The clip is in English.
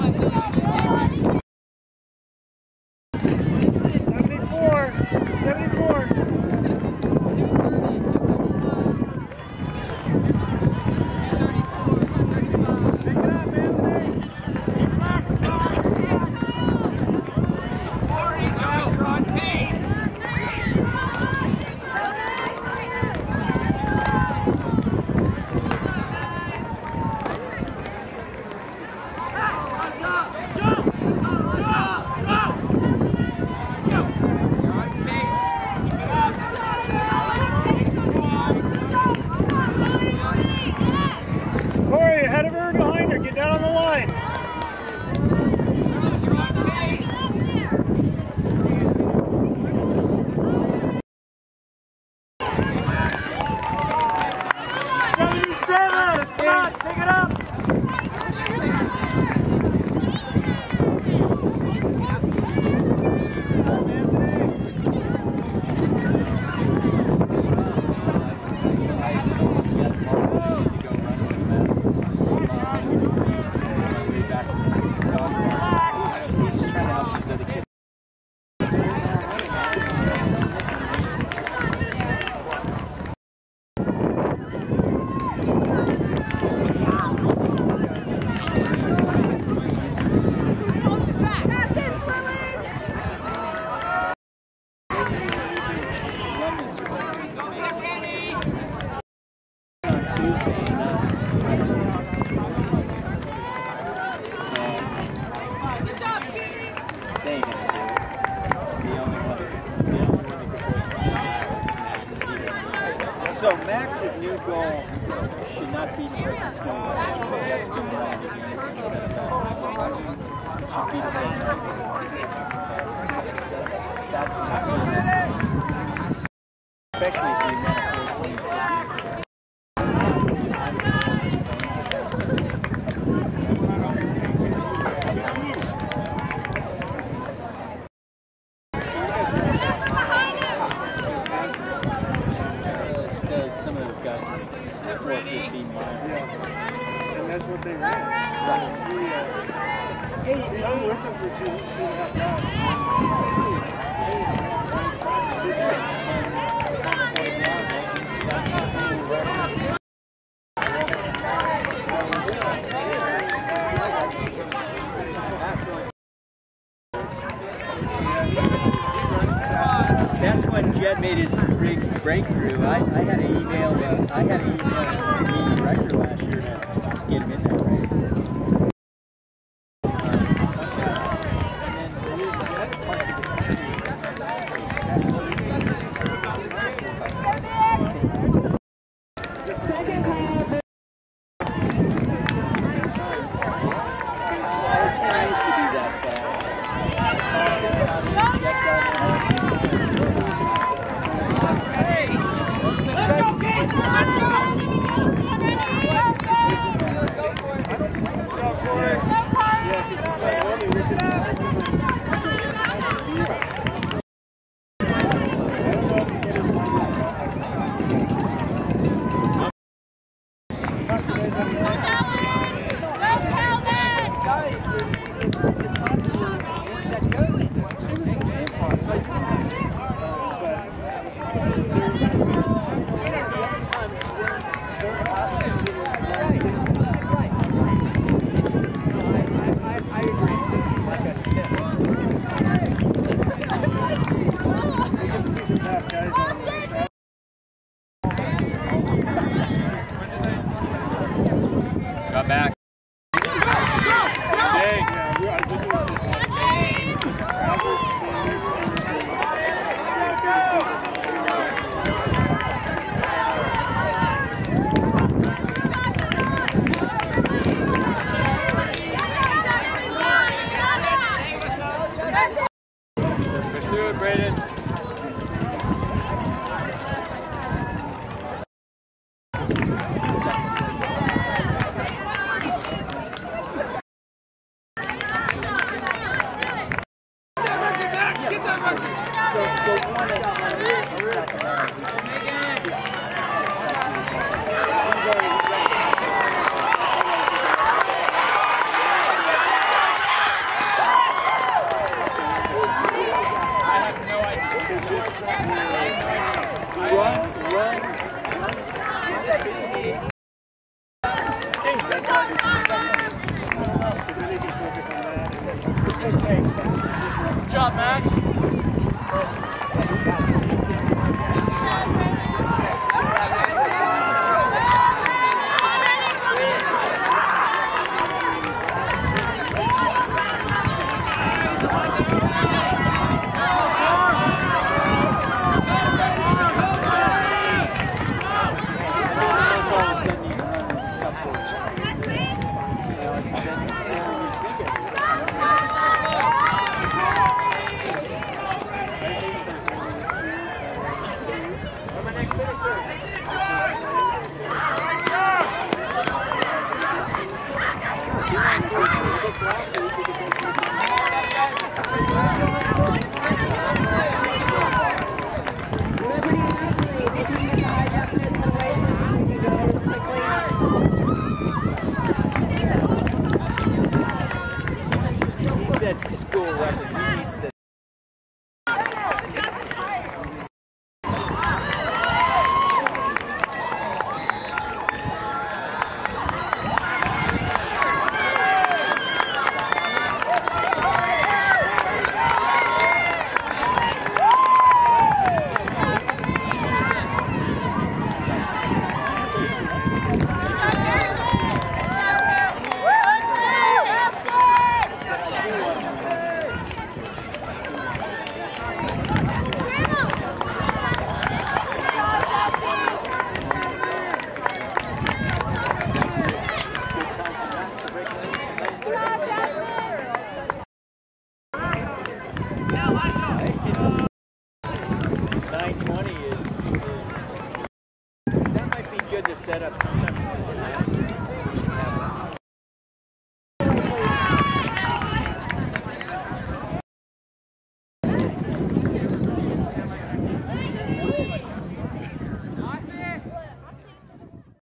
Come on. goal should not be the first goal. Should be the That's when Jed made his big breakthrough. I, I had an email. Uh, I had an email. back. Job, Max. Set up